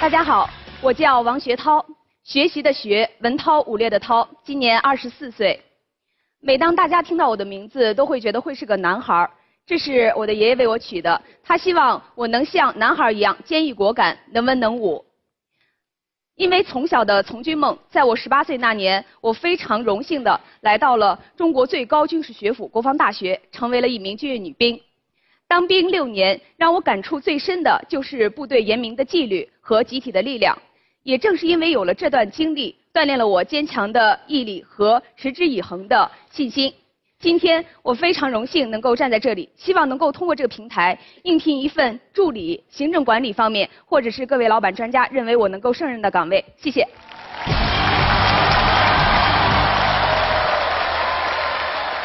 大家好，我叫王学涛，学习的学，文韬武略的韬，今年二十四岁。每当大家听到我的名字，都会觉得会是个男孩儿。这是我的爷爷为我取的，他希望我能像男孩一样坚毅果敢、能文能武。因为从小的从军梦，在我十八岁那年，我非常荣幸的来到了中国最高军事学府国防大学，成为了一名军乐女兵。当兵六年，让我感触最深的就是部队严明的纪律和集体的力量。也正是因为有了这段经历，锻炼了我坚强的毅力和持之以恒的信心。今天我非常荣幸能够站在这里，希望能够通过这个平台应聘一份助理、行政管理方面，或者是各位老板、专家认为我能够胜任的岗位。谢谢。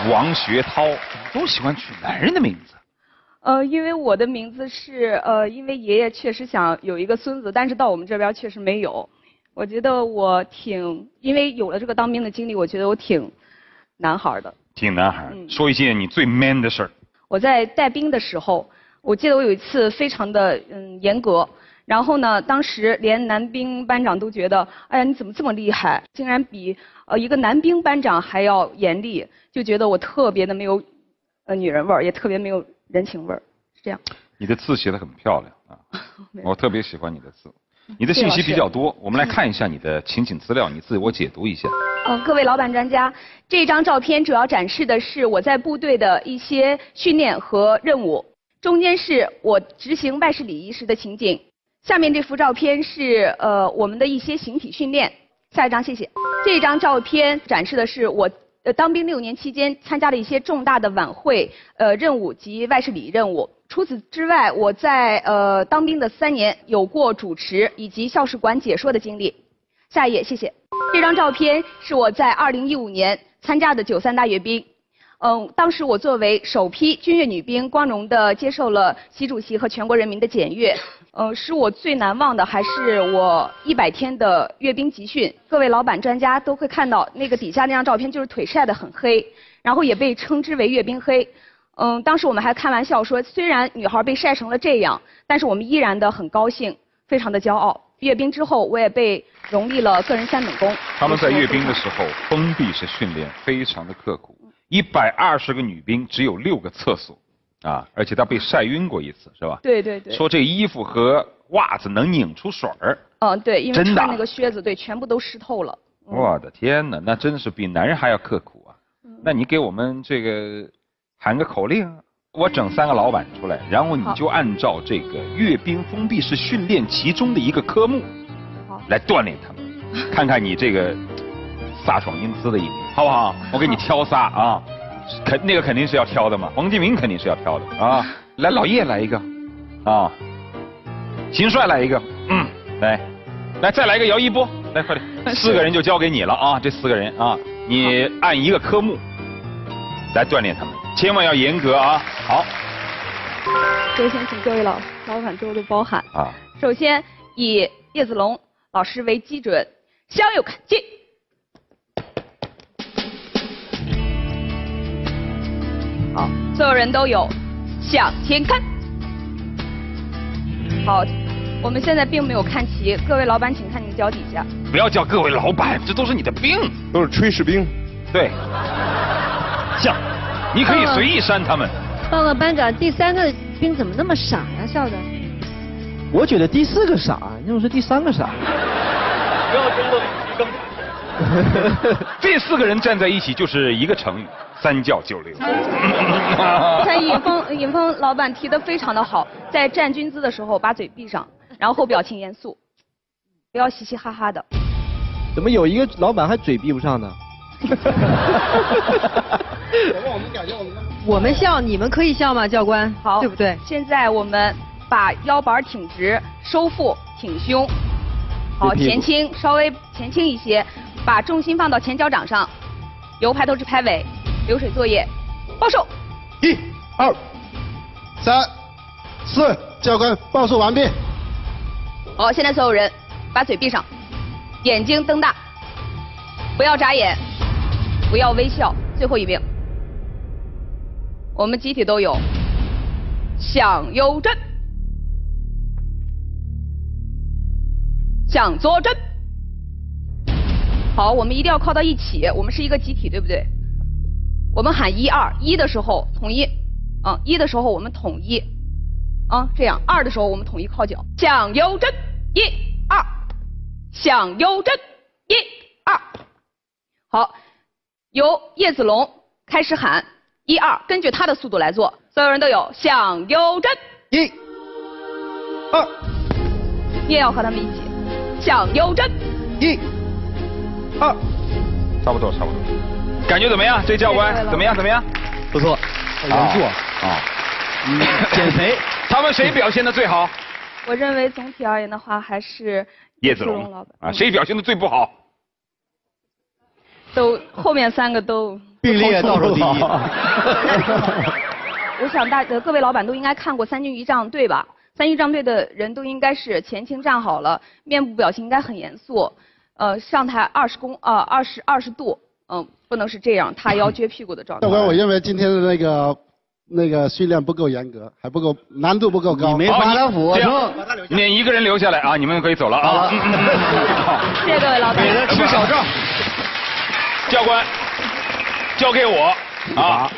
王学涛都喜欢取男人的名字。呃，因为我的名字是呃，因为爷爷确实想有一个孙子，但是到我们这边确实没有。我觉得我挺，因为有了这个当兵的经历，我觉得我挺男孩的。挺男孩，说一件你最 man 的事儿。我在带兵的时候，我记得我有一次非常的嗯严格，然后呢，当时连男兵班长都觉得，哎呀你怎么这么厉害，竟然比呃一个男兵班长还要严厉，就觉得我特别的没有呃女人味儿，也特别没有人情味儿，是这样。你的字写的很漂亮啊，我特别喜欢你的字。你的信息比较多，我们来看一下你的情景资料，你自我解读一下。嗯，各位老板专家，这张照片主要展示的是我在部队的一些训练和任务，中间是我执行外事礼仪时的情景。下面这幅照片是呃我们的一些形体训练。下一张，谢谢。这张照片展示的是我呃当兵六年期间参加了一些重大的晚会呃任务及外事礼仪任务。除此之外，我在呃当兵的三年有过主持以及校史馆解说的经历。下一页，谢谢。这张照片是我在二零一五年参加的九三大阅兵。嗯，当时我作为首批军乐女兵，光荣地接受了习主席和全国人民的检阅。嗯，使我最难忘的还是我一百天的阅兵集训。各位老板专家都会看到那个底下那张照片，就是腿晒得很黑，然后也被称之为阅兵黑。嗯，当时我们还开玩笑说，虽然女孩被晒成了这样，但是我们依然的很高兴，非常的骄傲。阅兵之后，我也被荣立了个人三等功。他们在阅兵的时候，封闭式训练非常的刻苦，一百二十个女兵只有六个厕所，啊，而且他被晒晕过一次，是吧？对对对。说这衣服和袜子能拧出水儿。嗯，对，因为穿那个靴子，对，全部都湿透了。我的天哪，那真是比男人还要刻苦啊！那你给我们这个。喊个口令，我整三个老板出来，然后你就按照这个阅兵封闭式训练其中的一个科目，来锻炼他们，看看你这个飒爽英姿的一面，好不好？我给你挑仨啊，肯那个肯定是要挑的嘛，王金明肯定是要挑的啊，来老叶来一个，啊，秦帅来一个，嗯，来，来再来一个姚一波，来快点，四个人就交给你了啊，这四个人啊，你按一个科目来锻炼他们。千万要严格啊！好，首先请各位老老板多多包涵啊。首先以叶子龙老师为基准，向右看齐。所有人都有向前看。好，我们现在并没有看齐，各位老板请看你们脚底下。不要叫各位老板，这都是你的兵，都是炊事兵。对，像。你可以随意扇他们。报告班长，第三个兵怎么那么傻呀？笑的。我觉得第四个傻，你怎么是第三个傻？不要争论。这四个人站在一起就是一个成语：三教九流。刚才尹峰 尹峰老板提的非常的好，在站军姿的时候把嘴闭上，然后表情严肃，不要嘻嘻哈哈的。怎么有一个老板还嘴闭不上呢？我们笑，你们可以笑吗，教官？好，对不对？现在我们把腰板挺直，收腹，挺胸。好，前倾，稍微前倾一些，把重心放到前脚掌上，由排头至排尾，流水作业，报数。一、二、三、四，教官报数完毕。好，现在所有人把嘴闭上，眼睛瞪大，不要眨眼。不要微笑，最后一名，我们集体都有。向右站，向左转。好，我们一定要靠到一起，我们是一个集体，对不对？我们喊一二，一的时候统一，啊，一的时候我们统一，啊，这样，二的时候我们统一靠脚，向右转，一二，向右转，一二。好，由叶子龙开始喊一二，根据他的速度来做，所有人都有向右转，一、二，你也要和他们一起向右转，一、二，差不多，差不多。感觉怎么样？这教官怎么样？怎么样？不错，很严肃啊。啊，嗯，减肥，他们谁表现的最好？我认为总体而言的话，还是叶子龙老板啊，谁表现的最不好？都后面三个都并列倒数第一。我想大呃各位老板都应该看过三军仪仗队吧？三军仪仗队的人都应该是前倾站好了，面部表情应该很严肃，呃上台二十公呃二十二十度，嗯不能是这样塌腰撅屁股的状态。教官，我认为今天的那个那个训练不够严格，还不够难度不够高。你没好发他俯卧这样撑，你一个人留下来啊，你们可以走了啊。谢谢各位老师。给他吃小灶。教官，交给我啊。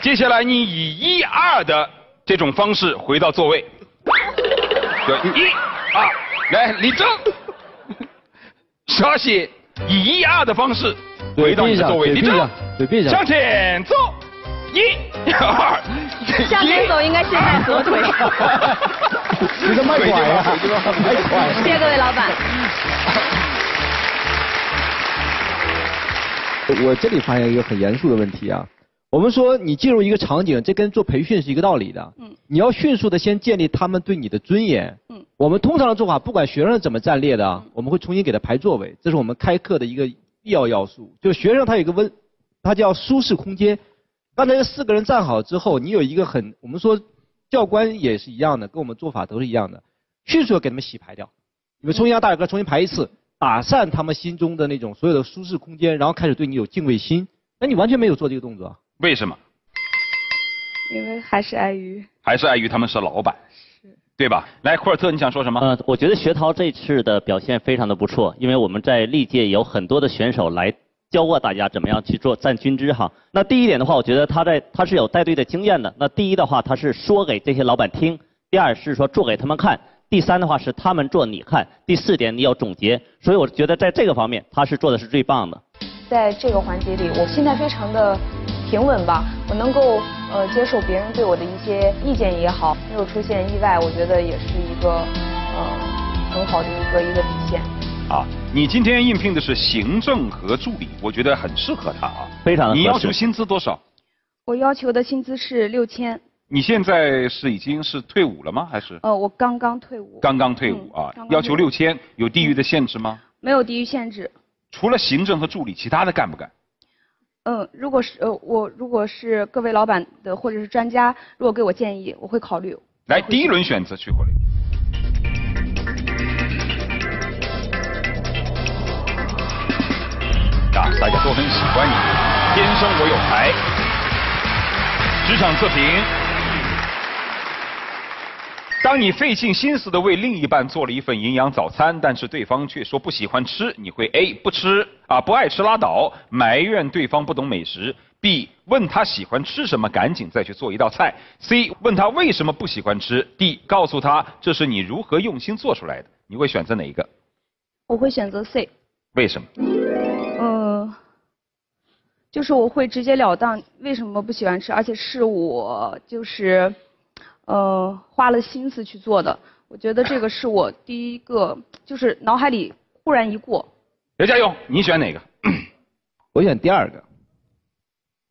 接下来你以一二的这种方式回到座位。对，一二，来立正。稍息，以一二的方式回到你的座位，立正。嘴闭上，向前走，一二，向前走应该是在左腿。你个卖拐呀，卖拐。谢谢各位老板。我这里发现一个很严肃的问题啊。我们说你进入一个场景，这跟做培训是一个道理的。嗯。你要迅速的先建立他们对你的尊严。嗯。我们通常的做法，不管学生怎么站列的，我们会重新给他排座位，这是我们开课的一个必要要素。就学生他有一个温，他叫舒适空间。刚才这四个人站好之后，你有一个很，我们说教官也是一样的，跟我们做法都是一样的，迅速的给他们洗牌掉。你们重新让大耳哥重新排一次，打散他们心中的那种所有的舒适空间，然后开始对你有敬畏心。那你完全没有做这个动作。为什么？因为还是碍于还是碍于他们是老板，是对吧？来，库尔特，你想说什么？呃，我觉得学涛这次的表现非常的不错，因为我们在历届有很多的选手来教过大家怎么样去做站军姿哈。那第一点的话，我觉得他在他是有带队的经验的。那第一的话，他是说给这些老板听；第二是说做给他们看；第三的话是他们做你看；第四点你要总结。所以我觉得在这个方面，他是做的是最棒的。在这个环节里，我现在非常的平稳吧，我能够呃接受别人对我的一些意见也好，没有出现意外，我觉得也是一个呃很好的一个一个体现。啊，你今天应聘的是行政和助理，我觉得很适合他啊。非常的合适你要求薪资多少？我要求的薪资是六千，你现在是已经是退伍了吗？还是呃，我刚刚退伍，刚刚退伍啊？嗯刚刚要求六千，有地域的限制吗？没有地域限制。除了行政和助理，其他的干不干？嗯，如果是呃我如果是各位老板的或者是专家，如果给我建议，我会考虑。来，第一轮选择去火力。啊，大家都很喜欢你，天生我有才。职场测评：当你费尽心思的为另一半做了一份营养早餐，但是对方却说不喜欢吃，你会 A 不吃啊不爱吃拉倒，埋怨对方不懂美食；B 问他喜欢吃什么，赶紧再去做一道菜；C 问他为什么不喜欢吃；D 告诉他这是你如何用心做出来的。你会选择哪一个？我会选择 C。为什么？嗯，就是我会直截了当，为什么不喜欢吃，而且是我就是，呃，花了心思去做的。我觉得这个是我第一个，就是脑海里忽然一过。刘家勇，你选哪个？我选第二个。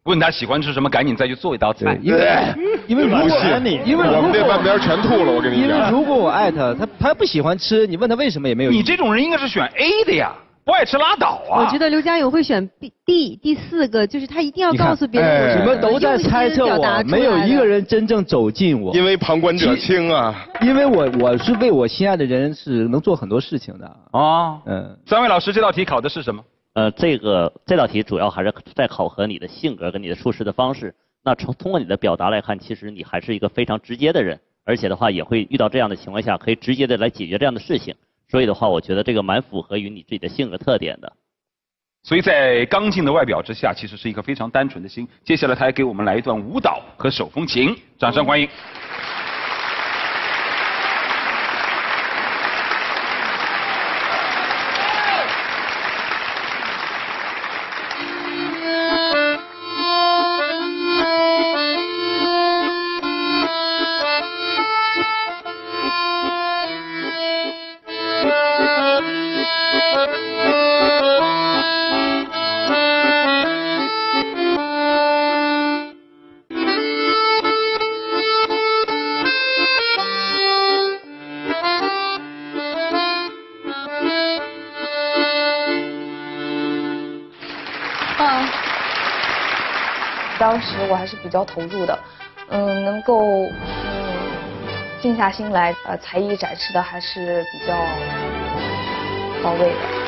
问他喜欢吃什么，赶紧再去做一道菜。因为因为如果因为我们这半边全吐了，我跟你因为。如果我爱他，他他不喜欢吃，你问他为什么也没有。你这种人应该是选 A 的呀，不爱吃拉倒啊。我觉得刘家勇会选 B D 第四个，就是他一定要告诉别人哎你们都在猜测我，没有一个人真正走近我。因为旁观者清啊。因为我我是为我心爱的人是能做很多事情的。啊，嗯，三位老师，这道题考的是什么？呃，这个这道题主要还是在考核你的性格跟你的处事的方式。那从通过你的表达来看，其实你还是一个非常直接的人，而且的话也会遇到这样的情况下，可以直接的来解决这样的事情。所以的话，我觉得这个蛮符合于你自己的性格特点的。所以在刚劲的外表之下，其实是一个非常单纯的心。接下来，他还给我们来一段舞蹈和手风琴，掌声欢迎。当时我还是比较投入的，嗯，能够嗯静下心来，呃，才艺展示的还是比较到位的。